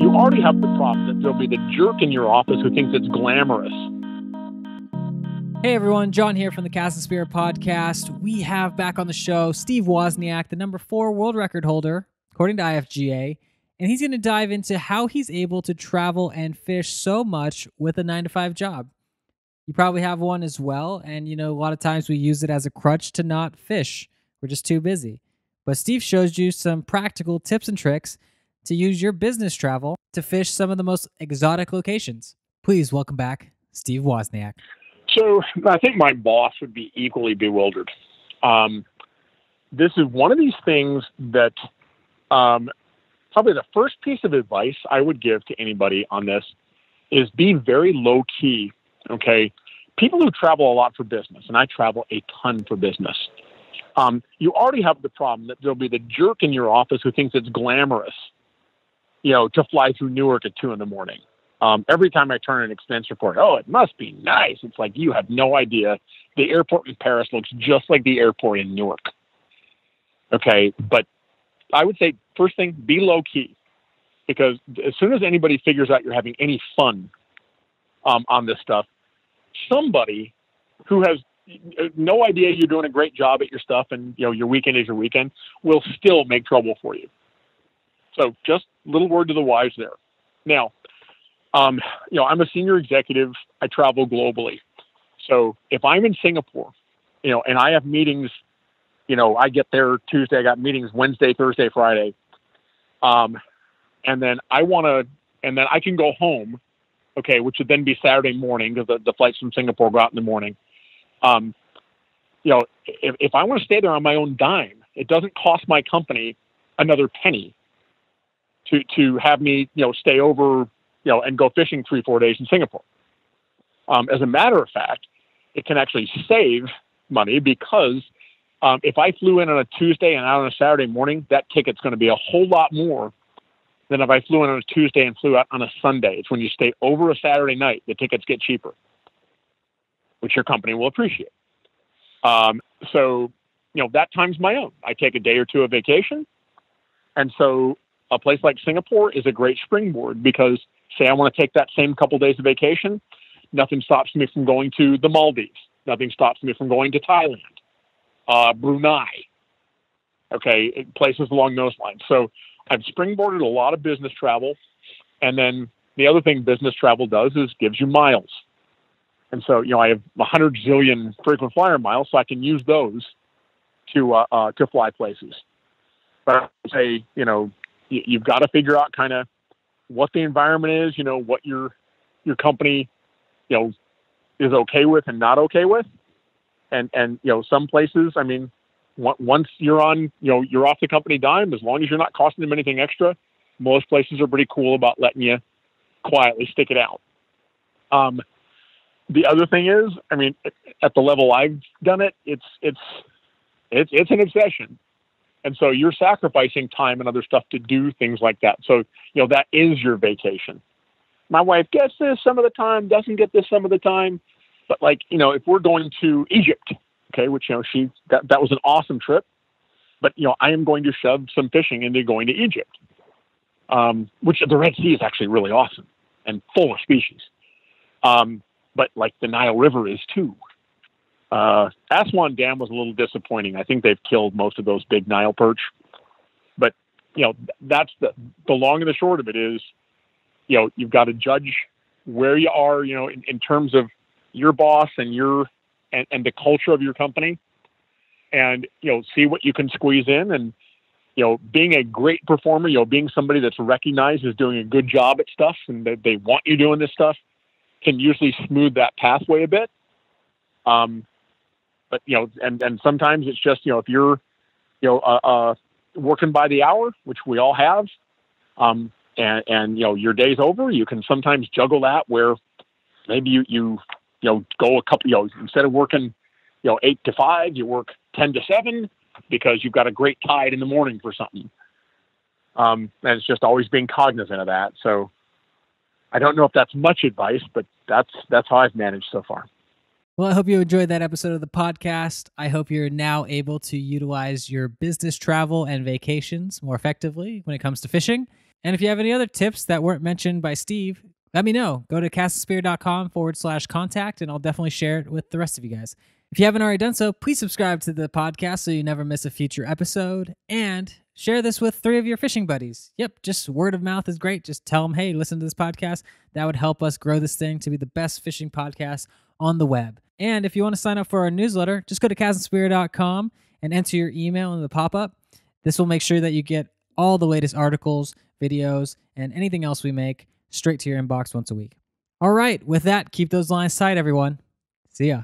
You already have the problem that there'll be the jerk in your office who thinks it's glamorous. Hey everyone, John here from the Cast and Spear podcast. We have back on the show Steve Wozniak, the number four world record holder, according to IGFA, and he's going to dive into how he's able to travel and fish so much with a nine to five job. You probably have one as well, and you know, a lot of times we use it as a crutch to not fish. We're just too busy. But Steve shows you some practical tips and tricks to use your business travel to fish some of the most exotic locations. Please welcome back Steve Wozniak. So I think my boss would be equally bewildered. Um, this is one of these things that um, probably the first piece of advice I would give to anybody on this is be very low key. Okay. People who travel a lot for business, and I travel a ton for business, um, you already have the problem that there'll be the jerk in your office who thinks it's glamorous, you know, to fly through Newark at two in the morning. Um, every time I turn an expense report, oh, it must be nice. It's like you have no idea. The airport in Paris looks just like the airport in Newark. Okay, but I would say first thing, be low key, because as soon as anybody figures out you're having any fun um, on this stuff, somebody who has no idea you're doing a great job at your stuff and you know your weekend is your weekend will still make trouble for you. So just little word to the wise there. Now, um, you know, I'm a senior executive. I travel globally. So if I'm in Singapore, you know, and I have meetings, you know, I get there Tuesday, I got meetings Wednesday, Thursday, Friday. Um, and then I want to, and then I can go home, okay, which would then be Saturday morning because the, the flights from Singapore go out in the morning. Um, you know, if, if I want to stay there on my own dime, it doesn't cost my company another penny to to have me, you know, stay over you know, and go fishing three, four days in Singapore. Um, as a matter of fact, it can actually save money because um, if I flew in on a Tuesday and out on a Saturday morning, that ticket's going to be a whole lot more than if I flew in on a Tuesday and flew out on a Sunday. It's when you stay over a Saturday night, the tickets get cheaper, which your company will appreciate. Um, so, you know, that time's my own. I take a day or two of vacation. And so a place like Singapore is a great springboard because say I want to take that same couple days of vacation, nothing stops me from going to the Maldives. Nothing stops me from going to Thailand, uh, Brunei. Okay, places along those lines. So I've springboarded a lot of business travel, and then the other thing business travel does is gives you miles. And so you know I have a hundred zillion frequent flyer miles, so I can use those to uh, uh, to fly places. But I say you know you, you've got to figure out kind of what the environment is, you know, what your your company, you know, is okay with and not okay with. And and you know, some places, I mean, once you're on, you know, you're off the company dime, as long as you're not costing them anything extra, most places are pretty cool about letting you quietly stick it out. Um, the other thing is, I mean, at the level I've done it, it's it's it's it's an obsession. And so you're sacrificing time and other stuff to do things like that. So, you know, that is your vacation. My wife gets this some of the time, doesn't get this some of the time. But like, you know, if we're going to Egypt, okay, which, you know, she, that, that was an awesome trip. But, you know, I am going to shove some fishing into going to Egypt, um, which the Red Sea is actually really awesome and full of species. Um, but like the Nile River is too. Uh, Aswan Dam was a little disappointing. I think they've killed most of those big Nile perch. But, you know, that's the, the long and the short of it is, you know, you've got to judge where you are, you know, in, in terms of your boss and your, and, and the culture of your company and, you know, see what you can squeeze in and, you know, being a great performer, you know, being somebody that's recognized as doing a good job at stuff and that they want you doing this stuff can usually smooth that pathway a bit. Um, but you know, and and sometimes it's just you know if you're you know uh, uh, working by the hour, which we all have, um, and and you know your day's over, you can sometimes juggle that where maybe you you you know go a couple you know instead of working you know eight to five, you work ten to seven because you've got a great tide in the morning for something. Um, and it's just always being cognizant of that. So I don't know if that's much advice, but that's that's how I've managed so far. Well, I hope you enjoyed that episode of the podcast. I hope you're now able to utilize your business travel and vacations more effectively when it comes to fishing. And if you have any other tips that weren't mentioned by Steve, let me know. Go to castspear.com forward slash contact, and I'll definitely share it with the rest of you guys. If you haven't already done so, please subscribe to the podcast so you never miss a future episode. And share this with three of your fishing buddies. Yep, just word of mouth is great. Just tell them, hey, listen to this podcast. That would help us grow this thing to be the best fishing podcast on the web. And if you want to sign up for our newsletter, just go to castandspear.com and enter your email in the pop up. This will make sure that you get all the latest articles, videos, and anything else we make straight to your inbox once a week. All right, with that, keep those lines tight, everyone. See ya.